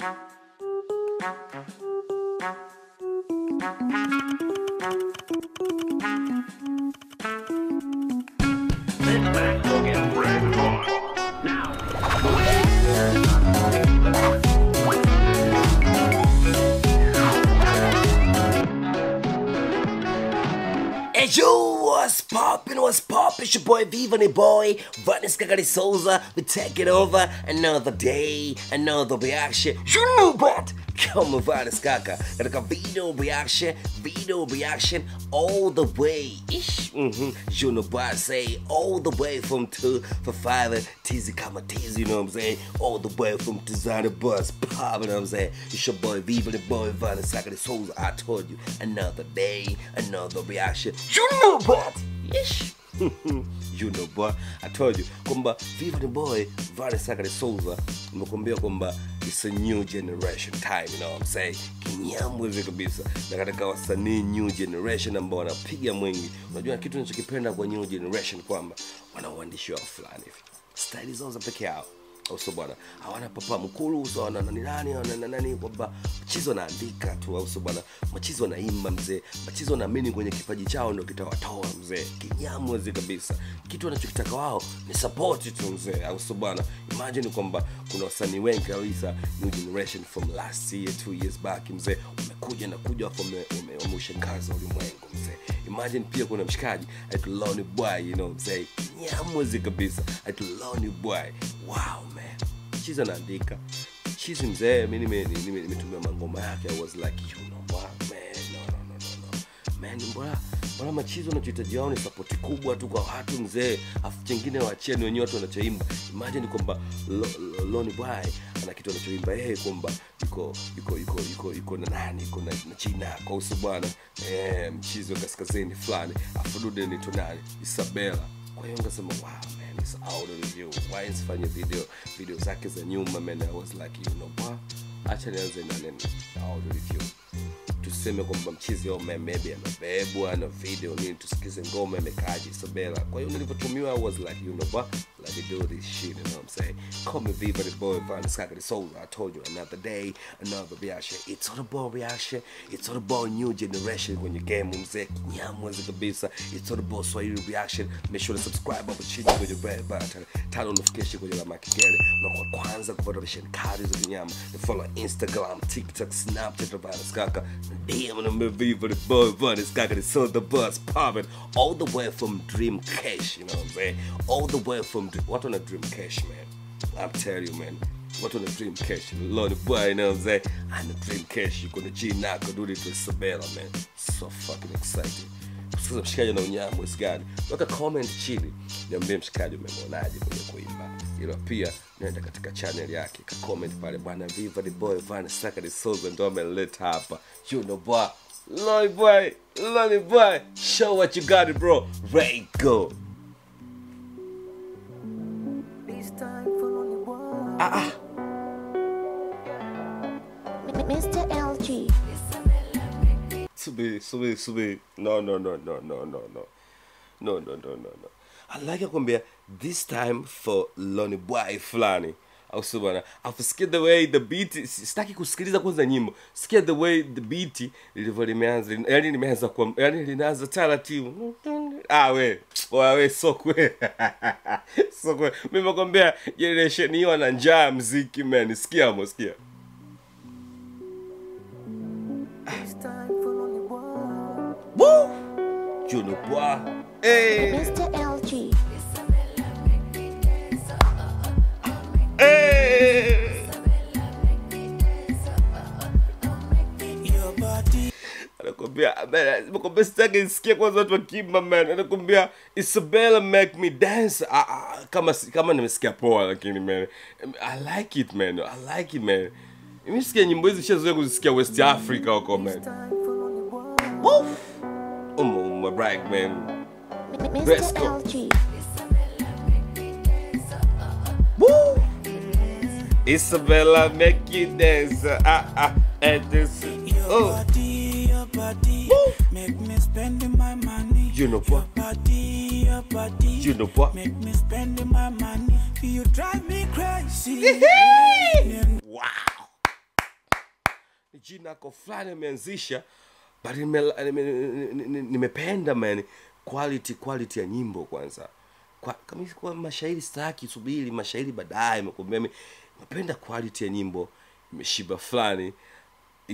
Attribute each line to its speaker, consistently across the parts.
Speaker 1: Thank you. Hey yo, what's poppin', what's poppin'? It's your boy Viva the boy, Vanis Kakari Souza. We take it over another day, another reaction. You know what? Kama Vanis Kaka. Katika video reaction, video reaction all the way. Ish. Mm-hmm. You know what I say? All the way from 2 for 5 and Tizi Kama Tizi, you know what I'm saying? All the way from Designer Bus Pop, you know what I'm saying? It's your boy Viva the boy, Vanis Kakari Souza. I told you, another day, another reaction. You know what? Ish. you know boy i told you kwamba the boy vale saka de souza nimekuambia kwamba it's a new generation time you know what i'm saying? Kinyamwezi kabisa. Na katika wasanii new generation ambao wanapiga mwingi. Unajua kitu nachokipenda kwa new generation kwamba wana uandishi wao fulani hivi. Staili zao za peke yao auso bwana? Hawana papa mkulu uso wana nani nani wana nani kwamba machizi wanaandika tu auso bwana? Machizi wanaimba mzee. Machizi wanaamini kwenye kipaji chao ndio kitawatoa mzee. Kinyamwezi kabisa. Kitu wanachokitaka wao ni support tu mzee auso bwana? Imagine kwamba kuna wasanii wengi kabisa. New generation from last year two years back mzee. Wamekuja na kuja wame- wameushangaza ulimwengu mzee. Imagine pia kuna mshikaji aitwa Lonely Boy you know mzee. Nyamwezi kabisa. Aitwa Lonely Boy. Wow man chizi anaandika. Chizi mzee mi nime- nime- nimetumia mangoma yake. I was like you know what man? No no no no no. Man mbona mbona machizi wanachohitaji wao ni sapoti kubwa tu kwa watu mzee? Afu chengine wacheni wenyewe watu wanachoimba. Imagine kwamba loni bwai ana kitu anachoimba yeye kwamba yuko yuko yuko yuko yuko na nani yuko na, na china kwa uso bwana. Eh, mchizi wa kaskazini fulani. Afu dude ni nani isabela kwa hiyo ngasema wow it's out review. Why nsifanye video video zake za nyuma man i was like you know what acha nianze na na out of review. Tuseme kwamba mchizi au maybe amebebwa na video nini tusikize ngoma imekaaje sobela kwa hiyo nilivyotumiwa I was like you know what let me do this shit you know what I'm saying? Call me Viva the boy Van Skaka the soul I told you another day another reaction. It's all about reaction. It's all about new generation. Kwenye game mzee kinyamwezi kabisa it's all about Swahili reaction. Make sure to subscribe hapo chini kwenye red button. Turn on notification kwenye alama kengele unakuwa kwanza kupata kali za kinyama follow Instagram TikTok Snapchat Van Skaka DM na Viva the boy Van Skaka the soul the bus popping. All the way from Dream Cash you know what I'm saying? All the way from Dream what wana Dream Cash man I'm tell you, man. watu wana dream cash? Lord boy, saying? And the dream cash, you gonna G knock or do it to Isabella, man. So fucking excited. Sasa mshikaji na unyambo gani? Weka comment chini. Niambie mshikaji umemwonaje kwenye kuimba. Ila pia nenda katika channel yake ka comment pale bwana Viva the boy Van Saka the Souls ndo ameleta hapa. You know boy. Lonely boy, lonely boy, show what you got bro. Ray go.
Speaker 2: Ah,
Speaker 1: ah.
Speaker 3: Mr. LG.
Speaker 1: Sube, sube, sube. No, no, no, no, no, no, no. No, no, no, no, no. I like a kuambia this time for Lonnie Boy Flanny au sio bwana afu sikia the way the beat sitaki kusikiliza kwanza nyimbo sikia the way the beat lilivyo limeanza yani limeanza kwa yani linaanza taratibu ah we wa we sokwe sokwe mimi nakwambia generation hiyo ana njaa ya muziki man sikia mo sikia. Woo! You. Hey.
Speaker 3: Mr. LG.
Speaker 1: Nakwambia sitaki nisikie kwanza watu wakimba man. Anakwambia isabella make me dance. Ah, ah, kama kama nimesikia poa lakini man. I like it man. I like it man. Imesikia nyimbo hizi shazoea kuzisikia west africa huko man. Umo umo brag man. Let's go. Woo. Isabella make you dance. Ah ah and this oh
Speaker 2: body, your.
Speaker 1: Woo.
Speaker 2: Make me spending my money.
Speaker 1: You know
Speaker 2: Your
Speaker 1: what?
Speaker 2: body, your body.
Speaker 1: You know what?
Speaker 2: Make me spending my money. You drive me crazy.
Speaker 1: wow jinako fulani ameanzisha but nime- nime- nime- nimependa man quality quality ya nyimbo kwanza kwa, kama kwa mashairi staki subiri mashairi baadaye mekwambia mi- napenda quality ya nyimbo imeshiba fulani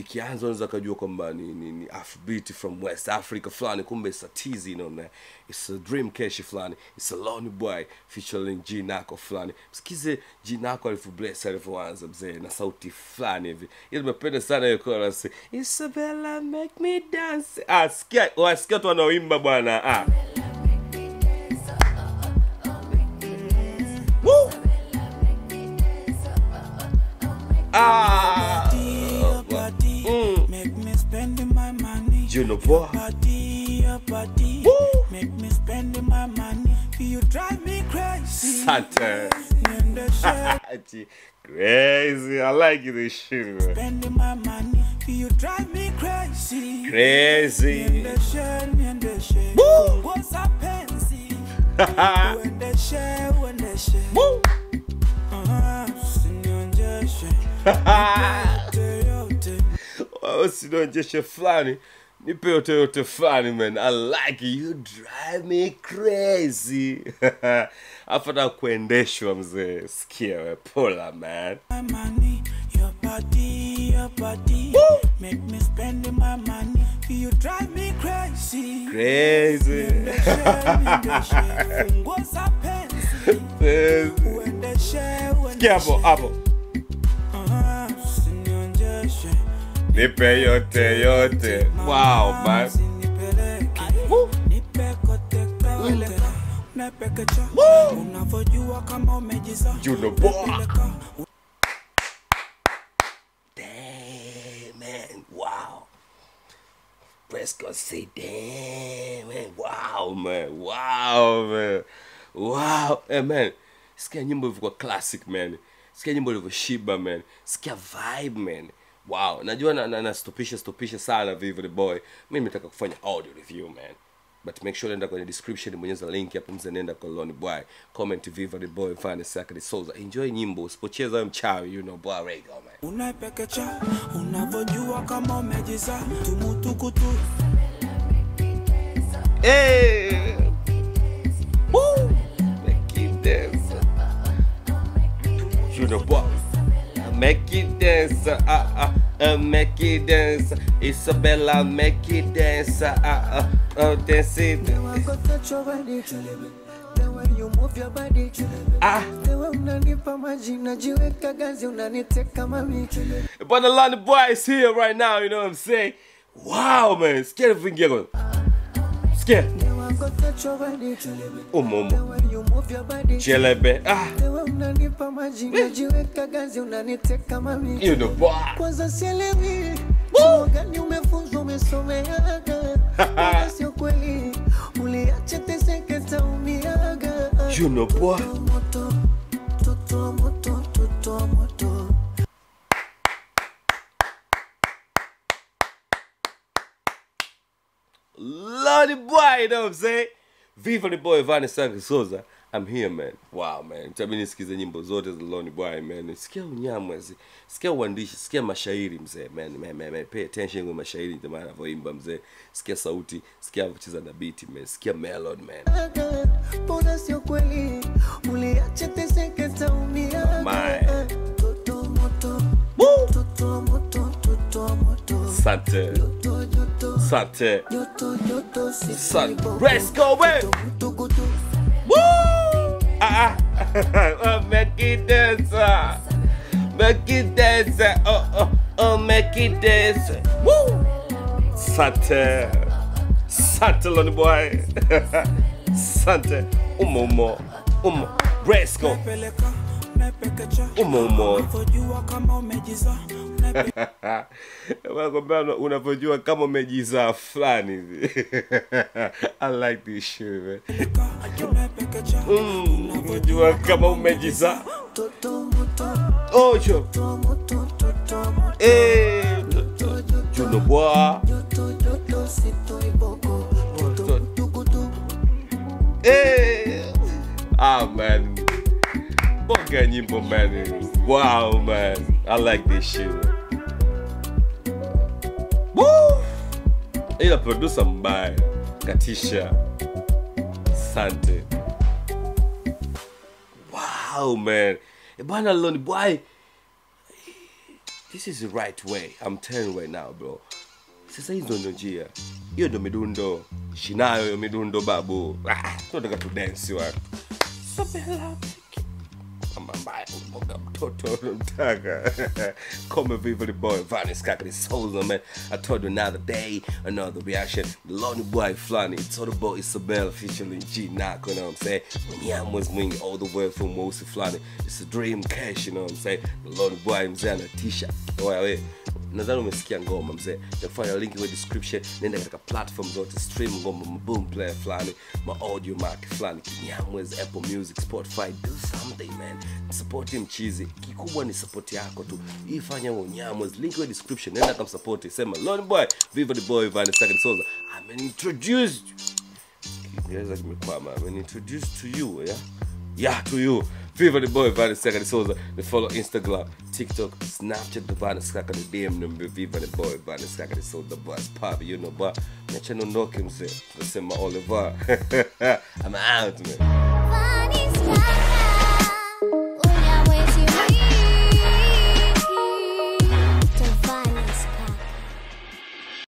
Speaker 1: ikianza unaweza kujua kwamba ni, ni, ni afrobeat from west africa fulani kumbe it's a tizi you know, it's a dream cash fulani. It's a lonely boy featuring g nako fulani. Msikize g nako alivyobless alivyoanza mzee na sauti fulani hivi. Ili nimependa sana hiyo chorus. Isabella make me dance. Ah sikia wasikia tu wanaoimba bwana. Ah. Ah
Speaker 4: money.
Speaker 1: You
Speaker 4: drive me crazy.
Speaker 1: Santa.
Speaker 4: In the shade,
Speaker 1: Ati, crazy i like this shit man.
Speaker 4: spending my money. You drive me crazy. In
Speaker 1: crazy
Speaker 4: the shade, in the shade.
Speaker 1: Woo.
Speaker 4: What's up, fancy? When the shade, when the shade.
Speaker 1: Woo!
Speaker 4: Uh-huh. Sinionjeshe. Yote, yote.
Speaker 1: Wewe sinaonyesha fulani nipe yote yote fani man. I like you drive me crazy. Afata kuendeshwa mzee. Sikia we pola man.
Speaker 4: My money, your body, your body. Make me spend my money. You drive me crazy.
Speaker 1: crazy nipe yote yote wow man. You boy. Damn, man. Wow. Say, damn, man. Wow, man. Wow, man. Wow. Hey, man. Sikia nyimbo ilivyokuwa classic, man. Sikia nyimbo ilivyoshiba, man. Sikia vibe, man. Wow. Najua na, na, na stopisha stopisha sana Vivo the boy. Mimi nimetaka kufanya audio review, man. But make sure nenda kwenye description bonyeza link hapo mzee nenda kwa Loni Boy. Comment Viva the boy Vane sacred Souza. Enjoy nyimbo. Usipocheza mchawi, you know boy Rego, man.
Speaker 4: unapekecha unavojua kama umejiza tumutukutu
Speaker 1: Hey! Woo! Make it dance. You know boy Make it dance. Ah, ah, uh, make it dance. Isabella, make it dance. Ah, ah, uh, dance it.
Speaker 2: Way I go touch your body, the way you move your body,
Speaker 1: Ah,
Speaker 2: the way unanipa maji najiweka gazi unaniteka mami,
Speaker 1: but the London boy is here right now, you know what I'm saying? Wow, man. Scared of Vingiago. Scared.
Speaker 2: The way I go touch your body,
Speaker 1: Umo,
Speaker 2: the
Speaker 1: umo.
Speaker 2: way you move your body,
Speaker 1: Chelebe. Ah,
Speaker 2: the way unanipa maji najiweka gazi unaniteka mami.
Speaker 1: you know.
Speaker 2: Kwanza sielewi gani umefunzwa umesomeaga, sio kweli uliache teseke taumiaga.
Speaker 1: You know.
Speaker 2: Moto, toto moto, toto moto.
Speaker 1: Lordy boy, you know what I'm saying? Viva ni boy Vane Sanka Souza. I'm here man. Wow man. Tabii nisikize nyimbo zote za Lordy boy man. Sikia unyamwezi. Sikia uandishi, sikia mashairi mzee man. Man, man, man. Pay attention kwa mashairi jamaa anavyoimba mzee. Sikia sauti, sikia kucheza na beat man. Sikia melody man.
Speaker 2: Mbona sio kweli Uliacha teseke
Speaker 1: taumia.
Speaker 2: Toto moto,
Speaker 1: Woo!
Speaker 2: moto, toto
Speaker 1: Sante. Sante.
Speaker 2: sisipo.
Speaker 1: Let's go man. Woo! Ah, ah. oh, make it dance. Make it dance. Oh, oh, oh, make it dance. Woo! Sante. Sante, Lonely boy. Sante. Umo, umo. Let's go.
Speaker 4: peleka unapekecha
Speaker 1: Umo, umo.
Speaker 4: unavyojua kama umejiza unape-
Speaker 1: Wanakwambia una- unavyojua kama umejizaa fulani hivi. I like this shit, man.
Speaker 4: unapekecha
Speaker 1: Mm, unajua kama umejizaa.
Speaker 2: Toto moto,
Speaker 1: Ocho.
Speaker 2: toto moto, toto moto.
Speaker 1: Eh,
Speaker 2: Joto, joto,
Speaker 1: Juno boy.
Speaker 2: joto, joto, sito iboko. Joto, mutukutu.
Speaker 1: Eh. Ah man. Bonga nyimbo man. Wow man. I like this shit. Ila producer mbaya. Katisha. Sante. Wow man. Eh, bwana loni boy. This is the right way. I'm telling right now bro. Sasa hizo ndo njia. Hiyo ndo midundo. Shinayo hiyo midundo babu. Ah, tunataka tudensi watu mtoto unamtaka come viva the boy vanis kakari souls man i told you another day another reaction lonely boy flani all about isabel featuring g knock you know what i'm saying when was mwingi all the way from mosi flani it's a dream cash you know what i'm saying the lonely boy mzee ana t-shirt oya we nadhani umesikia ngoma mzee. Takufanya link kwenye description. Nenda katika platform zote stream ngoma maboom player fulani ma audio mark fulani. Kinyamwez apple music spotify do something man. Support him chizi kikubwa ni support yako tu. Ifanya fanya unyamwez link kwenye description. Nenda kamsupport sema lord boy viva the boy van second soza. I'm introduced kiingereza kimekwama. I'm introduced to you yeah? Yeah to you Viva the boy Vanessa Sakari Souza. They follow Instagram, TikTok, Snapchat, the Vanessa Sakari DM number Viva the boy Vanessa Sakari Souza. Boss pop, you know, but. Nacha nondoke mzee. Tunasema Oliver. I'm out man.